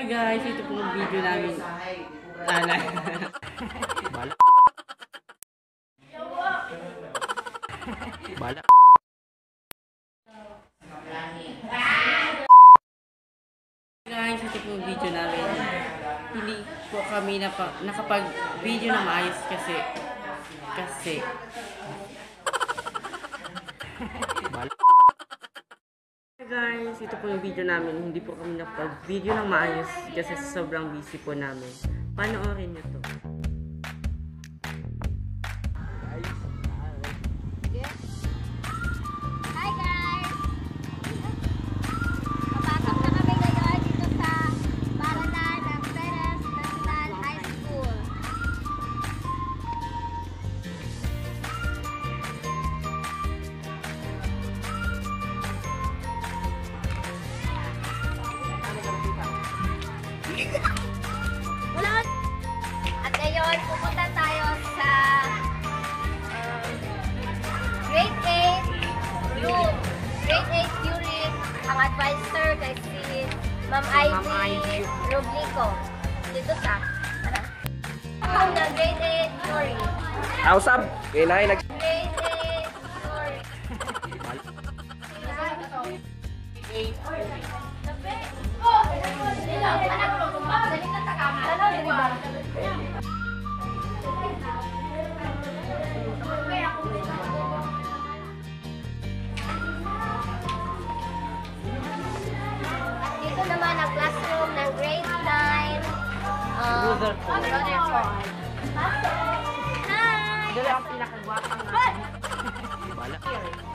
Hi guys, ito po yung video namin. Lala. Bala. Bala. guys, ito po yung video namin. Hindi po kami napa, nakapag-video na maayos kasi kasi Bala. Hi guys, ito po yung video namin. Hindi po kami nakapag-video ng maayos kasi sobrang busy po namin. Panoorin nyo to. Ngayon, pupunta tayo sa um, Grade 8 room. Grade 8 unit. Ang advisor kay si Ma'am Ivy. Roblico. Dito sa, ano? Ang grade 8 story. Ausap. Kaya na nag... Rutherford. Rutherford. Hi! Dala ang pinakagwapang Bala.